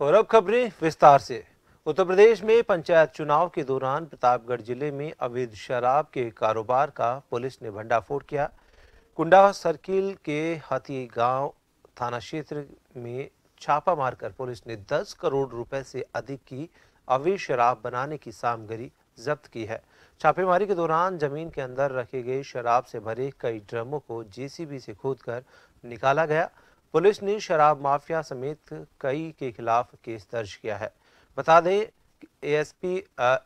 और अब खबरें विस्तार से। उत्तर प्रदेश में पंचायत चुनाव के दौरान प्रतापगढ़ ज़िले में अवैध शराब के कारोबार का पुलिस ने भंडाफोड़ किया। कुंडा सर्किल के हाथी गाँव थाना क्षेत्र में छापा मारकर पुलिस ने 10 करोड़ रुपए से अधिक की अवैध शराब बनाने की सामग्री जब्त की है। छापेमारी के दौरान ज़मीन के अंदर रखे गए शराब से भरे कई ड्रमों को जेसीबी से खोदकर निकाला गया। पुलिस ने शराब माफिया समेत कई के खिलाफ केस दर्ज किया है। बता दें एएसपी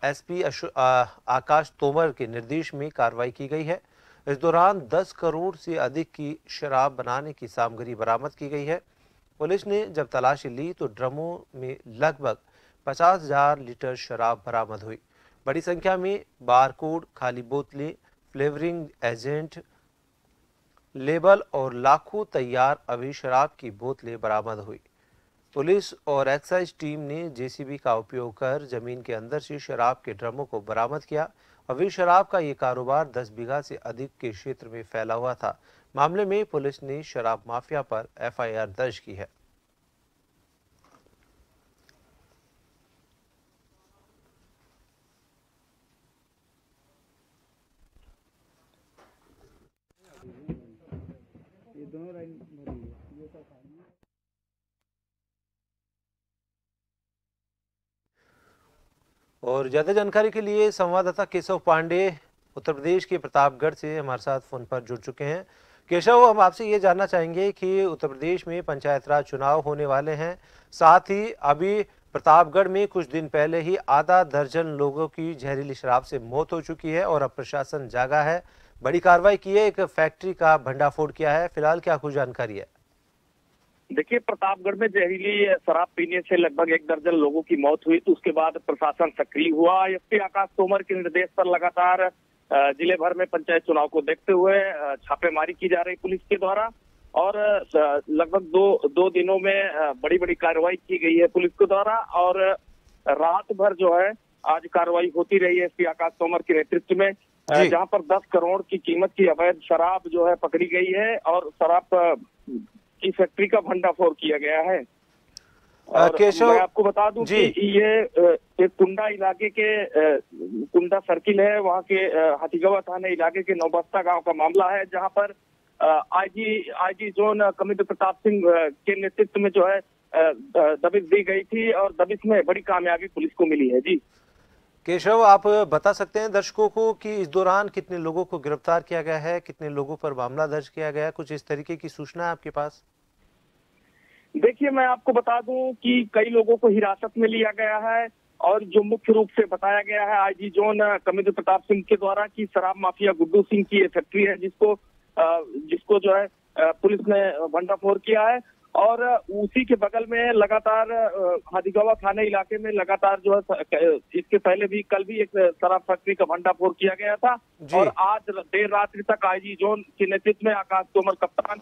एसपी आकाश तोमर के निर्देश में कार्रवाई की गई है। इस दौरान 10 करोड़ से अधिक की शराब बनाने की सामग्री बरामद की गई है। पुलिस ने जब तलाशी ली तो ड्रमों में लगभग पचास हज़ार लीटर शराब बरामद हुई। बड़ी संख्या में बारकोड, खाली बोतलें, फ्लेवरिंग एजेंट लेबल और लाखों तैयार अभी शराब की बोतलें बरामद हुई। पुलिस और एक्साइज टीम ने जेसीबी का उपयोग कर ज़मीन के अंदर से शराब के ड्रमों को बरामद किया। अभी शराब का ये कारोबार 10 बीघा से अधिक के क्षेत्र में फैला हुआ था। मामले में पुलिस ने शराब माफिया पर एफआईआर दर्ज की है। दोनों लाइन भरी है ये और ज़्यादा जानकारी के लिए संवाददाता केशव पांडे उत्तर प्रदेश के प्रतापगढ़ से हमारे साथ फ़ोन पर जुड़ चुके हैं। केशव, हम आपसे ये जानना चाहेंगे कि उत्तर प्रदेश में पंचायत राज चुनाव होने वाले हैं। साथ ही अभी प्रतापगढ़ में कुछ दिन पहले ही आधा दर्जन लोगों की जहरीली शराब से मौत हो चुकी है और अब प्रशासन जागा है। बड़ी कार्रवाई की है, एक फैक्ट्री का भंडाफोड़ किया है। फ़िलहाल क्या कुछ जानकारी है? देखिए, प्रतापगढ़ में जहरीली शराब पीने से लगभग एक दर्जन लोगों की मौत हुई। तो उसके बाद प्रशासन सक्रिय हुआ। एसपी आकाश तोमर के निर्देश पर लगातार ज़िले भर में पंचायत चुनाव को देखते हुए छापेमारी की जा रही पुलिस के द्वारा। और लगभग दो दो दिनों में बड़ी बड़ी कार्रवाई की गई है पुलिस के द्वारा। और, रात भर जो है, आज कार्रवाई होती रही है एसपी आकाश तोमर के नेतृत्व में। जहाँ पर 10 करोड़ की कीमत की अवैध शराब जो है पकड़ी गई है और शराब की फैक्ट्री का भंडाफोड़ किया गया है। और मैं आपको बता दूँ कि ये एक कुंडा इलाके के कुंडा सर्किल है वहाँ के हाथीगवा थाने इलाके के नौबस्ता गाँव का मामला है जहाँ पर आईजी आईजी जोन कमित प्रताप सिंह के नेतृत्व में जो है दबिश दी गई थी और दबिश में बड़ी कामयाबी पुलिस को मिली है। जी। केशव, आप बता सकते हैं दर्शकों को कि इस दौरान कितने लोगों को गिरफ़्तार किया गया है, कितने लोगों पर मामला दर्ज किया गया कुछ इस तरीके की सूचना है आपके पास? देखिए, मैं आपको बता दूँ कि कई लोगों को हिरासत में लिया गया है और जो मुख्य रूप से बताया गया है आईजी जोन कमित प्रताप सिंह के द्वारा कि शराब माफिया गुड्डू सिंह की फैक्ट्री है, जिसको जिसको जो है पुलिस ने भंडाफोड़ किया है। और उसी के बगल में लगातार हादीगवा थाने इलाके में लगातार जो है इसके पहले भी कल भी एक शराब फैक्ट्री का भंडाफोड़ किया गया था। और आज देर रात्रि तक आईजी जोन के नेतृत्व में आकाश तोमर कप्तान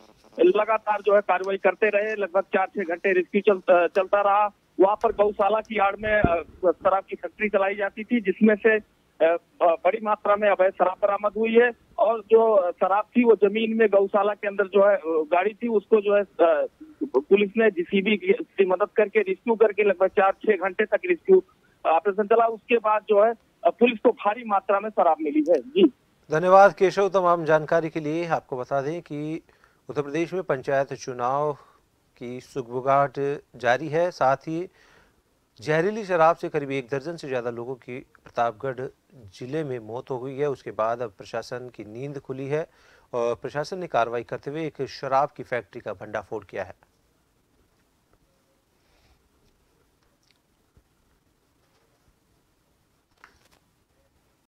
लगातार जो है कार्रवाई करते रहे लगभग चार छह घंटे रेस्क्यू चल, चलता रहा। वहाँ पर गौशाला की आड़ में शराब की फैक्ट्री चलाई जाती थी जिसमें से बड़ी मात्रा में अवैध शराब बरामद हुई है। और जो शराब थी वो ज़मीन में गौशाला के अंदर जो है गाड़ी थी उसको जो है पुलिस ने जीसीबी की मदद करके रेस्क्यू करके लगभग चार, छह घंटे तक रेस्क्यू ऑपरेशन चला। उसके बाद जो है पुलिस को भारी मात्रा में शराब मिली है। जी। धन्यवाद केशव, तमाम जानकारी के लिए आपको बता दें कि उत्तर प्रदेश में पंचायत चुनाव की सुगबुगाहट जारी है। साथ ही जहरीली शराब से करीब एक दर्जन से ज़्यादा लोगों की प्रतापगढ़ ज़िले में मौत हो गई है। उसके बाद अब प्रशासन की नींद खुली है और प्रशासन ने कार्रवाई करते हुए एक शराब की फैक्ट्री का भंडाफोड़ किया है।